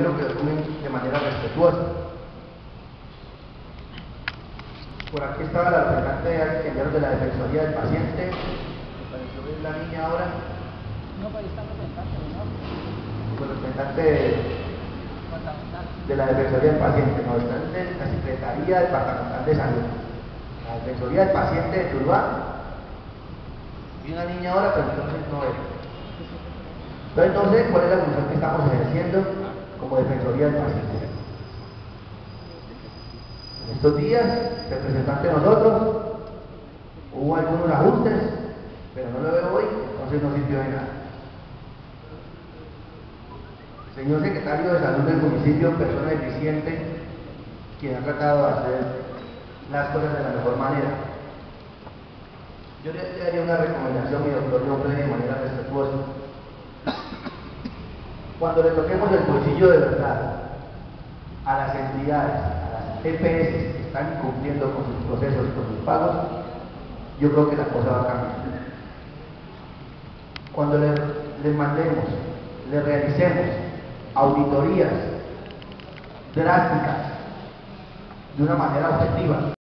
quiero que lo tomen de manera respetuosa. Por aquí estaba la representante de la Defensoría del Paciente. Pareció ver la niña ahora. No, pero está representante, ¿no? El representante de la Defensoría del Paciente, no, está de la Secretaría Departamental de Salud. La Defensoría del Paciente de Tuluá. Vi una niña ahora, pero entonces no es. Entonces no sé cuál es la función que estamos ejerciendo como Defensoría del Paciente. En estos días, representante de nosotros, hubo algunos ajustes, pero no lo veo hoy, entonces no sirvió de nada. Señor secretario de Salud del municipio, persona eficiente, quien ha tratado de hacer las cosas de la mejor manera. Yo le daría una recomendación, mi doctor López, de manera respetuosa. Cuando le toquemos el bolsillo de verdad a las entidades, a las EPS que están cumpliendo con sus procesos con sus pagos, yo creo que la cosa va a cambiar. Cuando le mandemos, le realicemos auditorías drásticas de una manera objetiva,